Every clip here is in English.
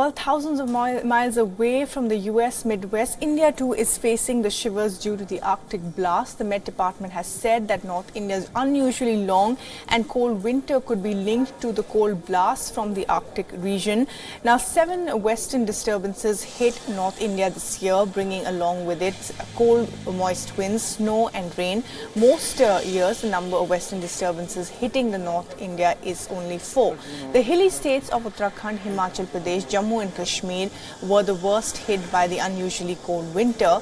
well, thousands of mi- miles away from the US Midwest, India too is facing the shivers due to the Arctic blast. The Met Department has said that North India's unusually long and cold winter could be linked to the cold blasts from the Arctic region. Now, seven western disturbances hit North India this year, bringing along with it cold, moist winds, snow, and rain. Most uh, years, the number of western disturbances hitting the North India is only four. The hilly states of Uttarakhand, Himachal Pradesh, Jammu and Kashmir were the worst hit by the unusually cold winter.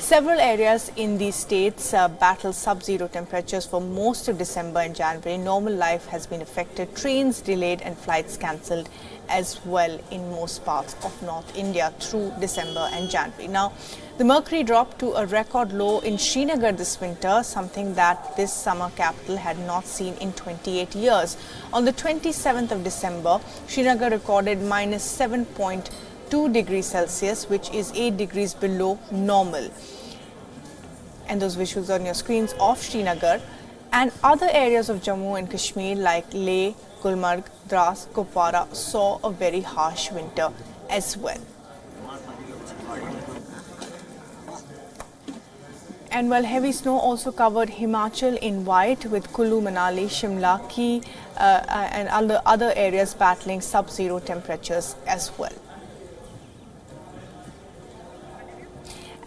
Several areas in these states uh, battled sub-zero temperatures for most of December and January. Normal life has been affected, trains delayed and flights cancelled as well in most parts of North India through December and January. Now, the mercury dropped to a record low in Srinagar this winter, something that this summer capital had not seen in 28 years. On the 27th of December, Srinagar recorded minus 7.2 degrees Celsius, which is 8 degrees below normal. And those visuals on your screens of Srinagar and other areas of Jammu and Kashmir like Leh, Gulmarg, Dras, Kupwara saw a very harsh winter as well. And while heavy snow also covered Himachal in white with Kullu, Manali, Shimla, Ki uh, uh, and other, other areas battling sub-zero temperatures as well.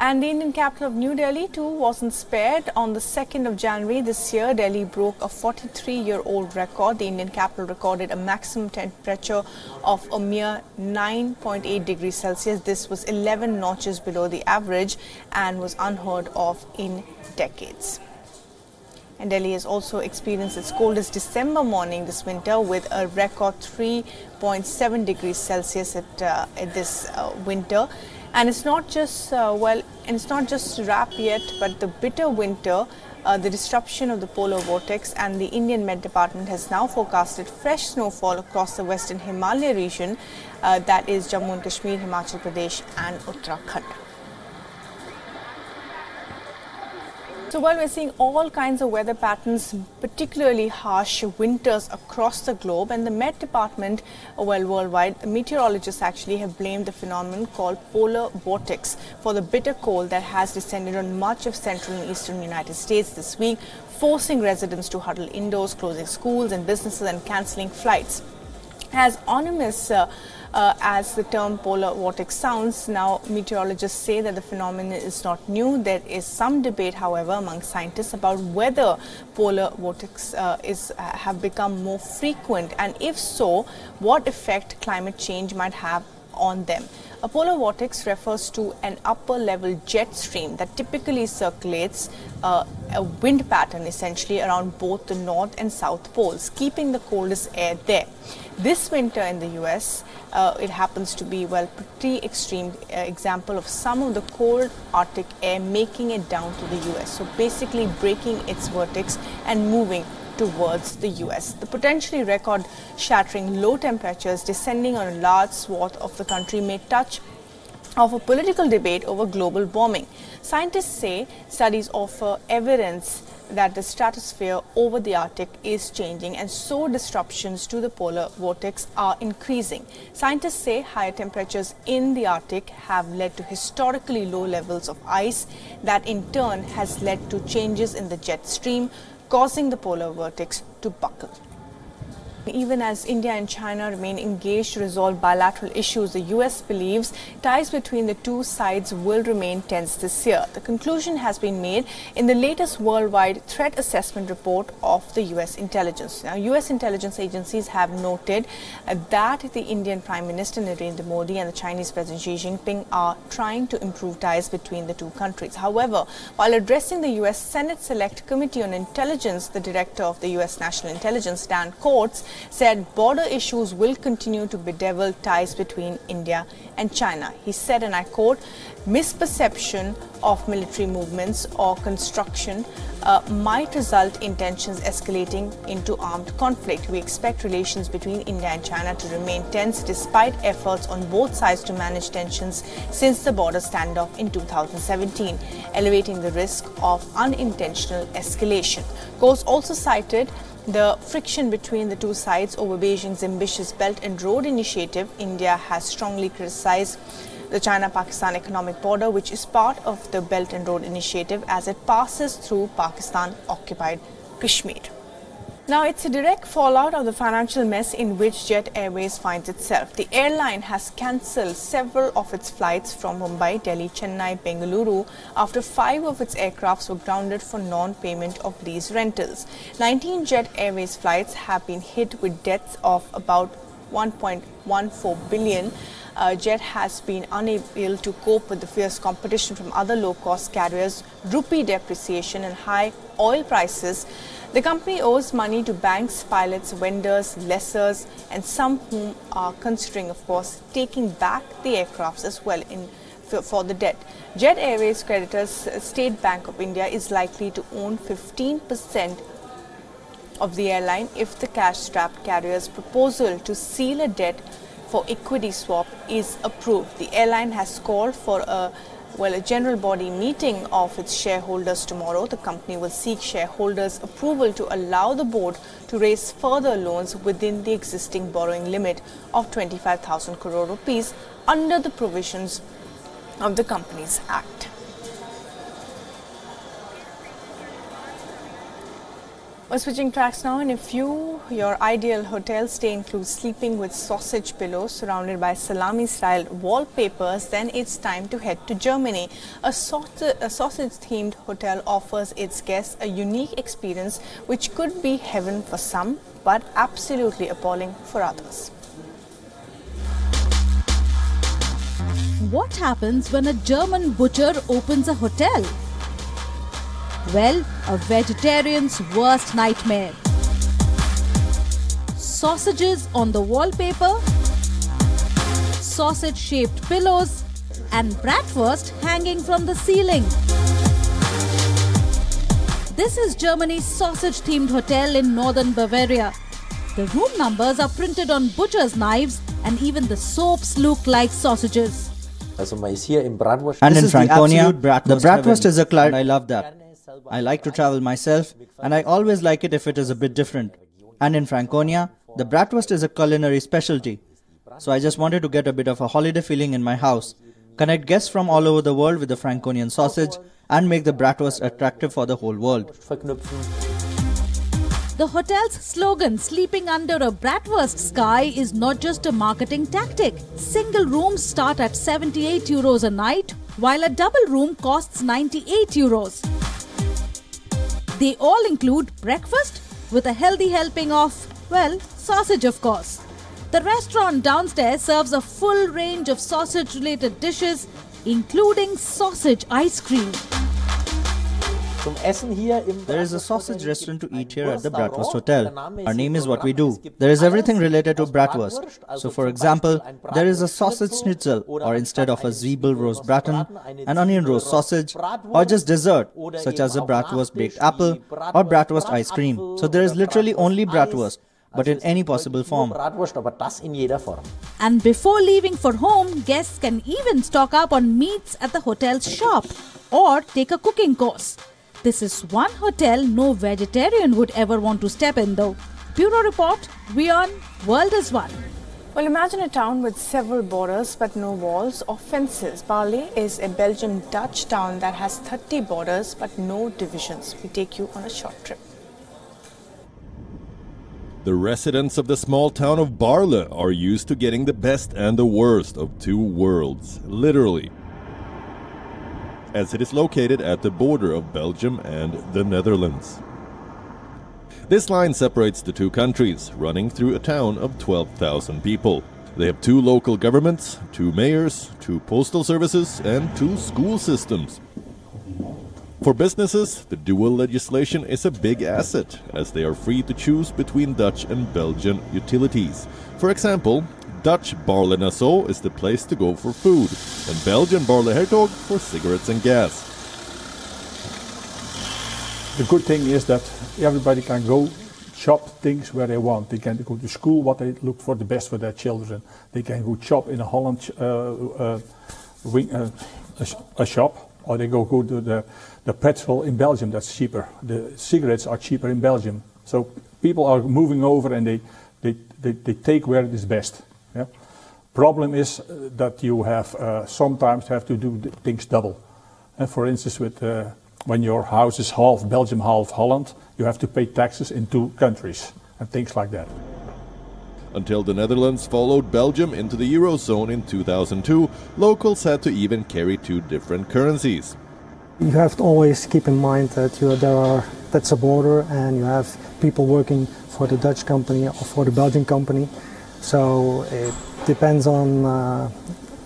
And the Indian capital of New Delhi too wasn't spared. On the 2nd of January this year, Delhi broke a 43-year-old record. The Indian capital recorded a maximum temperature of a mere 9.8 degrees Celsius. This was 11 notches below the average and was unheard of in decades. And Delhi has also experienced its coldest December morning this winter with a record 3.7 degrees Celsius at, uh, at this uh, winter. And it's not just uh, well, and it's not just wrap yet, but the bitter winter, uh, the disruption of the polar vortex, and the Indian Met Department has now forecasted fresh snowfall across the western Himalaya region, uh, that is Jammu and Kashmir, Himachal Pradesh, and Uttarakhand. So while we're seeing all kinds of weather patterns, particularly harsh winters across the globe, and the Met Department, well, worldwide, the meteorologists actually have blamed the phenomenon called polar vortex for the bitter cold that has descended on much of central and eastern United States this week, forcing residents to huddle indoors, closing schools and businesses, and cancelling flights. As ominous uh, uh, as the term polar vortex sounds, now meteorologists say that the phenomenon is not new. There is some debate, however, among scientists about whether polar vortex uh, is uh, have become more frequent, and if so, what effect climate change might have on them. A polar vortex refers to an upper level jet stream that typically circulates uh, a wind pattern essentially around both the north and south poles, keeping the coldest air there. This winter in the US, uh, it happens to be, well, pretty extreme uh, example of some of the cold Arctic air making it down to the US. So basically breaking its vortex and moving towards the US. The potentially record shattering low temperatures descending on a large swath of the country may touch of a political debate over global warming. Scientists say studies offer evidence that the stratosphere over the Arctic is changing and so disruptions to the polar vortex are increasing. Scientists say higher temperatures in the Arctic have led to historically low levels of ice that in turn has led to changes in the jet stream causing the polar vortex to buckle. Even as India and China remain engaged to resolve bilateral issues, the US believes ties between the two sides will remain tense this year. The conclusion has been made in the latest worldwide threat assessment report of the US intelligence. Now, US intelligence agencies have noted that the Indian Prime Minister Narendra Modi and the Chinese President Xi Jinping are trying to improve ties between the two countries. However, while addressing the US Senate Select Committee on Intelligence, the director of the US National Intelligence, Dan Coats, said border issues will continue to bedevil ties between India and China. He said, and I quote, misperception of military movements or construction uh, might result in tensions escalating into armed conflict. We expect relations between India and China to remain tense despite efforts on both sides to manage tensions since the border standoff in 2017, elevating the risk of unintentional escalation. Coats also cited the friction between the two sides over Beijing's ambitious Belt and Road Initiative, India has strongly criticized the China-Pakistan economic border, which is part of the Belt and Road Initiative as it passes through Pakistan-occupied Kashmir. Now, it's a direct fallout of the financial mess in which Jet Airways finds itself. The airline has cancelled several of its flights from Mumbai, Delhi, Chennai, Bengaluru after five of its aircrafts were grounded for non-payment of lease rentals. 19 Jet Airways flights have been hit with debts of about 1.14 billion. Uh, Jet has been unable to cope with the fierce competition from other low-cost carriers, rupee depreciation and high oil prices. The company owes money to banks, pilots, vendors, lessors, and some whom are considering, of course, taking back the aircrafts as well in for the debt. Jet Airways creditors State Bank of India is likely to own 15% of the airline if the cash-strapped carrier's proposal to seal a debt for equity swap is approved. The airline has called for a well, a general body meeting of its shareholders tomorrow. The company will seek shareholders' approval to allow the board to raise further loans within the existing borrowing limit of 25,000 crore rupees under the provisions of the Companies Act. We're switching tracks now. In a few, your ideal hotel stay includes sleeping with sausage pillows surrounded by salami style wallpapers. Then it's time to head to Germany. A, sausage themed hotel offers its guests a unique experience which could be heaven for some, but absolutely appalling for others. What happens when a German butcher opens a hotel? Well, a vegetarian's worst nightmare. Sausages on the wallpaper, sausage shaped pillows, and bratwurst hanging from the ceiling. This is Germany's sausage themed hotel in northern Bavaria. The room numbers are printed on butcher's knives, and even the soaps look like sausages. And in Franconia, the bratwurst is a client. I love that. I like to travel myself, and I always like it if it is a bit different. And in Franconia, the bratwurst is a culinary specialty. So I just wanted to get a bit of a holiday feeling in my house, connect guests from all over the world with the Franconian sausage, and make the bratwurst attractive for the whole world. The hotel's slogan, sleeping under a bratwurst sky, is not just a marketing tactic. Single rooms start at 78 euros a night, while a double room costs 98 euros. They all include breakfast with a healthy helping of, well, sausage of course. The restaurant downstairs serves a full range of sausage related dishes, including sausage ice cream. There is a sausage restaurant to eat here at the Bratwurst Hotel. Our name is what we do. There is everything related to Bratwurst. So, for example, there is a sausage schnitzel, or instead of a Zwiebel roast braten, an onion roast sausage, or just dessert, such as a Bratwurst baked apple or Bratwurst ice cream. So, there is literally only Bratwurst but in any possible form. And before leaving for home, guests can even stock up on meats at the hotel's shop or take a cooking course. This is one hotel no vegetarian would ever want to step in though. Bureau Report, WION, World is One. Well, imagine a town with several borders but no walls or fences. Baarle is a Belgian Dutch town that has 30 borders but no divisions. We take you on a short trip. The residents of the small town of Baarle are used to getting the best and the worst of two worlds, literally as it is located at the border of Belgium and the Netherlands. This line separates the two countries, running through a town of 12,000 people. They have two local governments, two mayors, two postal services, and two school systems. For businesses, the dual legislation is a big asset, as they are free to choose between Dutch and Belgian utilities. For example, Dutch Baarle Nassau is the place to go for food, and Belgian Baarle Hertog for cigarettes and gas. The good thing is that everybody can go shop things where they want. They can go to school what they look for the best for their children. They can go shop in a Holland uh, uh, wing, uh, a, a, shop, or they go go to the the petrol in Belgium. That's cheaper. The cigarettes are cheaper in Belgium So people are moving over and they, they, they, they take where it is best. Yeah? Problem is uh, that you have uh, sometimes have to do things double. And for instance, with uh, when your house is half Belgium, half Holland, you have to pay taxes in two countries and things like that. Until the Netherlands followed Belgium into the Eurozone in 2002, locals had to even carry two different currencies. You have to always keep in mind that you, there are that's a border and you have people working for the Dutch company or for the Belgian company. So it depends on uh,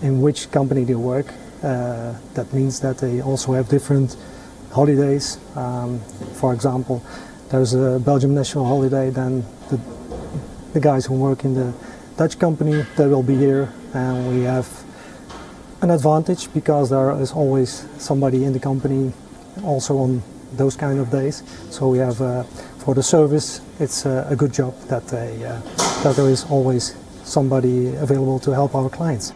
in which company they work. Uh, that means that they also have different holidays. Um, for example, there's a Belgian national holiday, then the, the guys who work in the Dutch company, they will be here and we have an advantage because there is always somebody in the company also on those kind of days. So we have uh, for the service, it's uh, a good job that they, uh, that there is always somebody available to help our clients.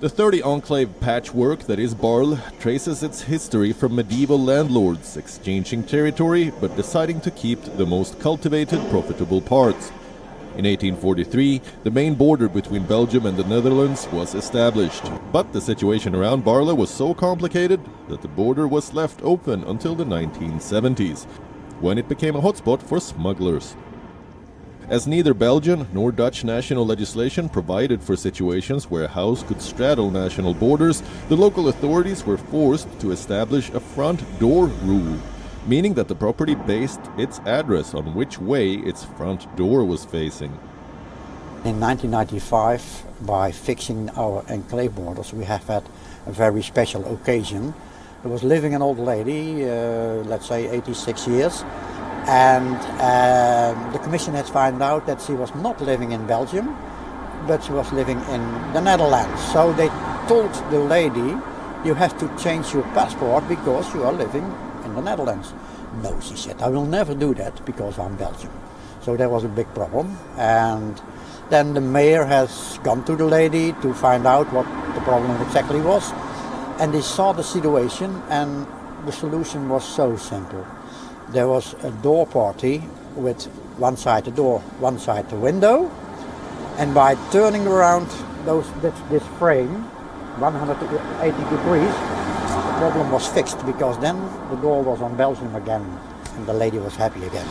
The 30 enclave patchwork that is Baarle traces its history from medieval landlords exchanging territory but deciding to keep the most cultivated, profitable parts. In 1843, the main border between Belgium and the Netherlands was established. But the situation around Baarle was so complicated that the border was left open until the 1970s, when it became a hotspot for smugglers. As neither Belgian nor Dutch national legislation provided for situations where a house could straddle national borders, the local authorities were forced to establish a front door rule meaning that the property based its address on which way its front door was facing. In 1995, by fixing our enclave borders, we have had a very special occasion. There was living an old lady, uh, let's say 86 years, and uh, the commission had found out that she was not living in Belgium, but she was living in the Netherlands. So they told the lady, you have to change your passport because you are living in the Netherlands. No, she said, I will never do that because I'm Belgian. So that was a big problem. And then the mayor has gone to the lady to find out what the problem exactly was. And they saw the situation and the solution was so simple. There was a door party with one side the door, one side the window. And by turning around those, this, this frame 180 degrees, the problem was fixed because then the door was on Belgium again and the lady was happy again.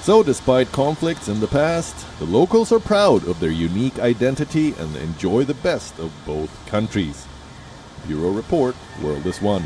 So, despite conflicts in the past, the locals are proud of their unique identity and enjoy the best of both countries. Bureau Report, World is One.